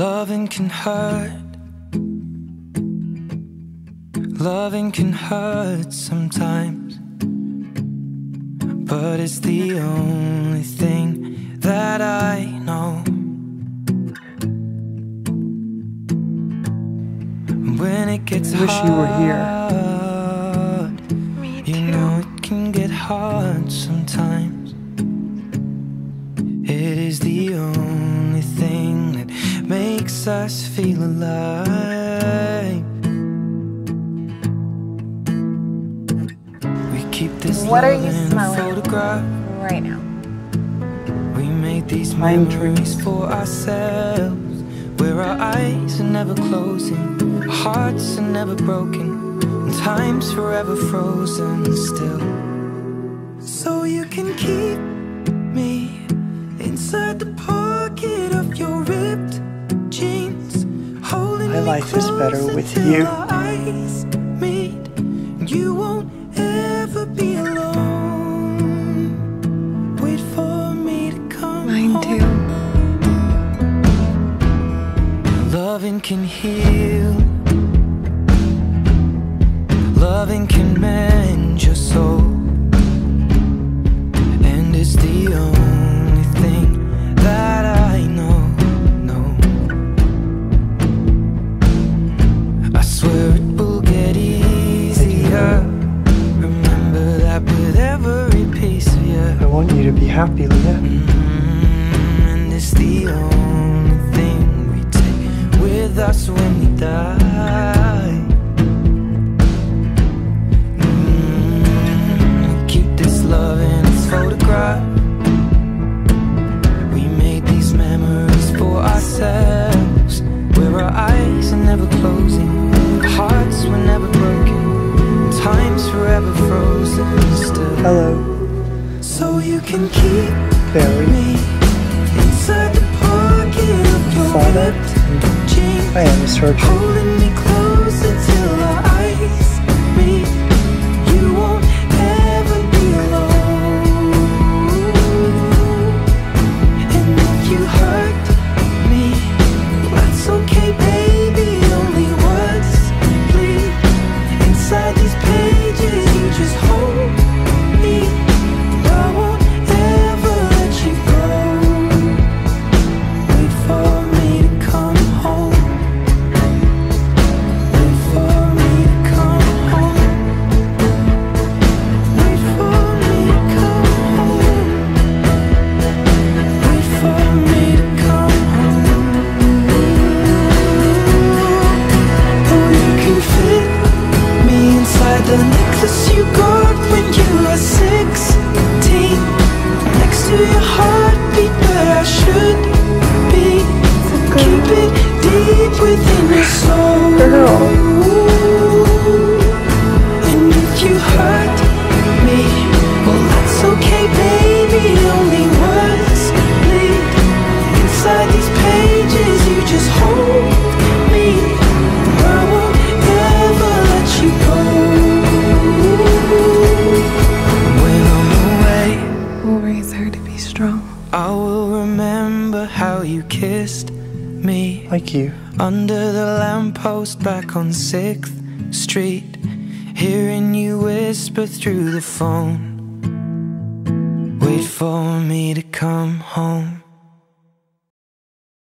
Loving can hurt. Loving can hurt sometimes. But it's the only thing that I know. When it gets I wish you were here. Me you know it can get hard sometimes. It is the only thing that makes us feel alive. We keep this What are you smelling? photograph. right now. We made these memories for ourselves, where our eyes are never closing, our hearts are never broken, and time's forever frozen still. So you can keep me inside the pocket My life is better with you. You won't ever be alone. Wait for me to come Mine too. Loving can heal. Loving can mend happy, Lea. Mm, and it's the only thing we take with us when we die. Mm, keep this love in its photograph. We made these memories for ourselves, where our eyes are never closing, hearts were never broken, time's forever frozen still. Hello, So you can keep Barry. me inside the pocket of your Father. I am a heartbeat, where I should be. Keep it deep within your soul. Girl. How you kissed me Like you. under the lamppost back on 6th Street. Hearing you whisper through the phone. Wait for me to come home.